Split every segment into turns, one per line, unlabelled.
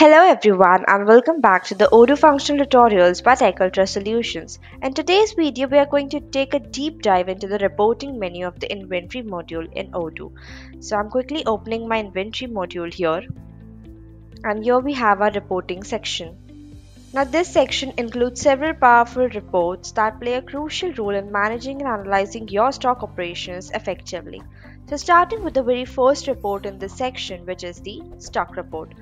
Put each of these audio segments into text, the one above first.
Hello everyone and welcome back to the Odoo functional tutorials by TechUltra Solutions. In today's video we are going to take a deep dive into the reporting menu of the inventory module in Odoo. So I'm quickly opening my inventory module here and here we have our reporting section. Now this section includes several powerful reports that play a crucial role in managing and analyzing your stock operations effectively. So starting with the very first report in this section which is the stock report.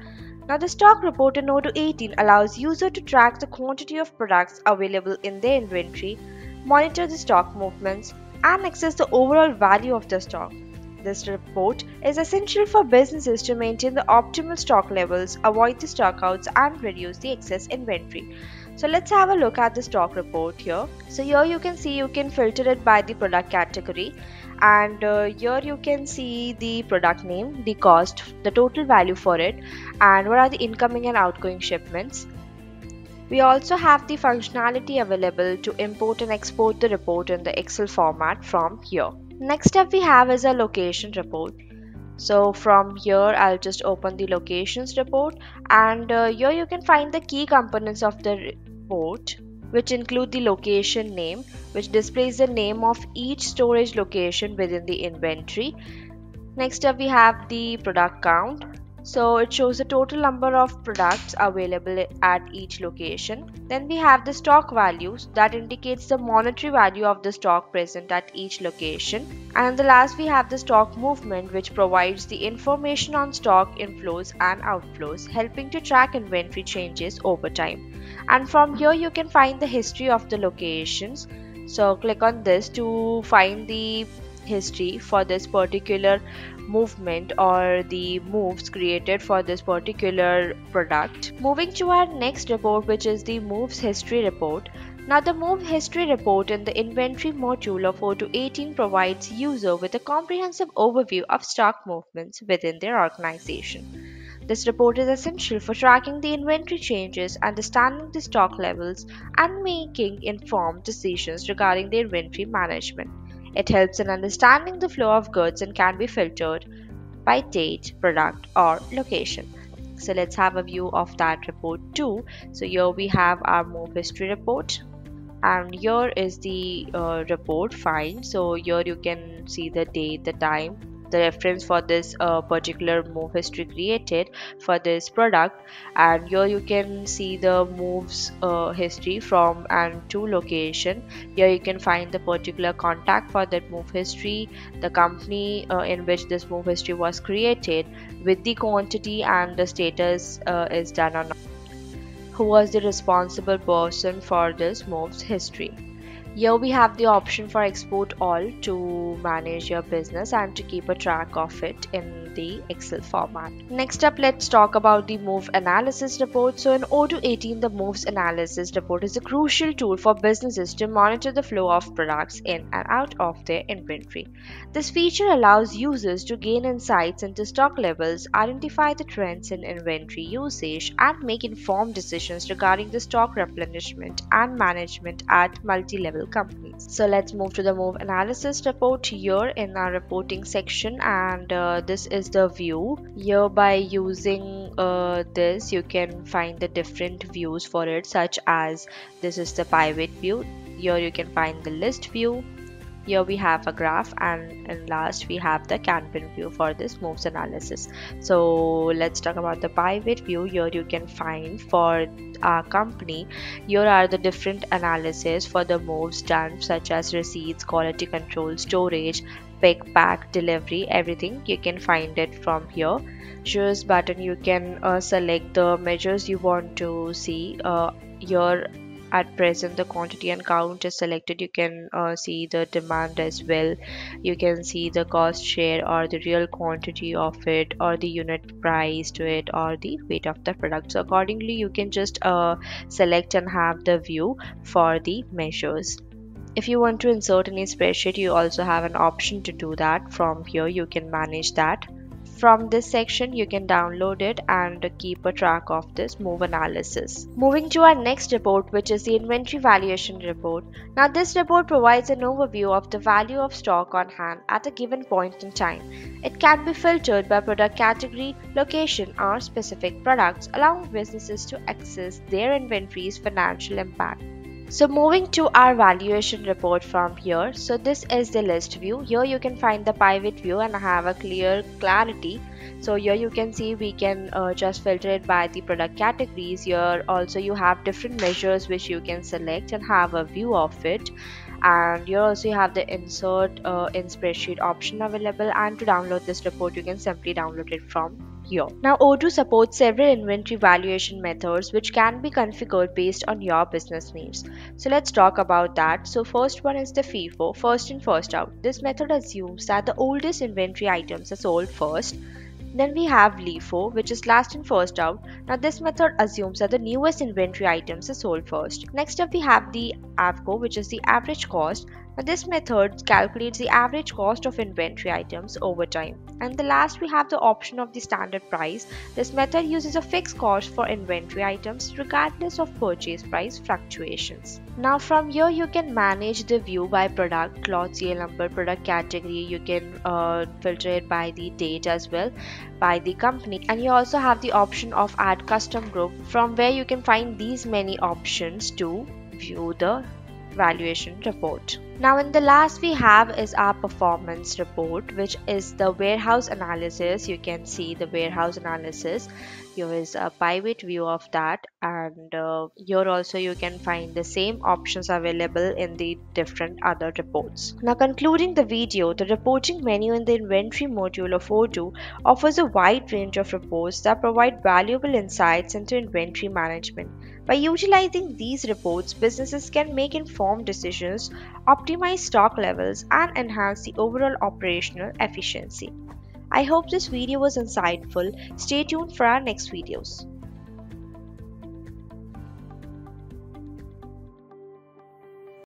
Now the stock report in Odoo 18 allows user to track the quantity of products available in their inventory, monitor the stock movements, and access the overall value of the stock. This report is essential for businesses to maintain the optimal stock levels, avoid the stockouts, and reduce the excess inventory. So let's have a look at the stock report here. So here you can see you can filter it by the product category. And uh, here you can see the product name the cost the total value for it and what are the incoming and outgoing shipments. We also have the functionality available to import and export the report in the excel format from here. Next up we have is a location report so from here i'll just open the locations report and uh, here you can find the key components of the report which include the location name which displays the name of each storage location within the inventory. Next up we have the product count. So it shows the total number of products available at each location. Then we have the stock values that indicates the monetary value of the stock present at each location. And the last we have the stock movement which provides the information on stock inflows and outflows helping to track inventory changes over time and from here you can find the history of the locations so click on this to find the history for this particular movement or the moves created for this particular product. Moving to our next report which is the moves history report. Now the move history report in the inventory module of Odoo 18 provides user with a comprehensive overview of stock movements within their organization. This report is essential for tracking the inventory changes, understanding the stock levels, and making informed decisions regarding the inventory management. It helps in understanding the flow of goods and can be filtered by date, product, or location. So let's have a view of that report too. So here we have our move history report and here is the uh, report file so here you can see the date the time the reference for this uh, particular move history created for this product. And here you can see the moves uh, history from and to location. Here you can find the particular contact for that move history the company uh, in which this move history was created with the quantity and the status uh, is done on who was the responsible person for this moves history here we have the option for export all to manage your business and to keep a track of it in the Excel format. Next up, let's talk about the move analysis report. So in Odoo 18, the moves analysis report is a crucial tool for businesses to monitor the flow of products in and out of their inventory. This feature allows users to gain insights into stock levels, identify the trends in inventory usage, and make informed decisions regarding the stock replenishment and management at multi-level companies. So let's move to the move analysis report here in our reporting section and uh, this is the view. Here by using uh, this you can find the different views for it such as this is the pivot view. Here you can find the list view, here we have a graph and, and last we have the Kanban view for this moves analysis. So let's talk about the pivot view. Here you can find for our company here are the different analysis for the moves done such as receipts quality control storage pick pack delivery everything. You can find it from here. Choose button you can uh, select the measures you want to see uh, here at present the quantity and count is selected. You can uh, see the demand as well. You can see the cost share or the real quantity of it or the unit price to it or the weight of the product. So accordingly you can just uh, select and have the view for the measures. If you want to insert any spreadsheet you also have an option to do that. From here you can manage that from this section you can download it and keep a track of this move analysis. Moving to our next report which is the inventory valuation report. Now this report provides an overview of the value of stock on hand at a given point in time. It can be filtered by product category, location or specific products allowing businesses to access their inventory's financial impact. So moving to our valuation report from here. So this is the list view. Here you can find the pivot view and have a clear clarity. So here you can see we can uh, just filter it by the product categories. Here also you have different measures which you can select and have a view of it and you also you have the insert uh, in spreadsheet option available and to download this report you can simply download it from here. Now Odoo supports several inventory valuation methods which can be configured based on your business needs. So let's talk about that. So first one is the FIFO, first in first out. This method assumes that the oldest inventory items are sold first then we have LIFO, which is last in first out. Now this method assumes that the newest inventory items are sold first. Next up we have the AVCO, which is the average cost. This method calculates the average cost of inventory items over time. And the last we have the option of the standard price. This method uses a fixed cost for inventory items regardless of purchase price fluctuations. Now from here you can manage the view by product, lot serial number, product category. You can uh, filter it by the date as well by the company and you also have the option of add custom group from where you can find these many options to view the valuation report. Now in the last we have is our performance report which is the warehouse analysis. You can see the warehouse analysis. Here is a pivot view of that and uh, here also you can find the same options available in the different other reports. Now concluding the video, the reporting menu in the inventory module of Odoo offers a wide range of reports that provide valuable insights into inventory management. By utilizing these reports, businesses can make informed decisions, optimize stock levels, and enhance the overall operational efficiency. I hope this video was insightful. Stay tuned for our next videos.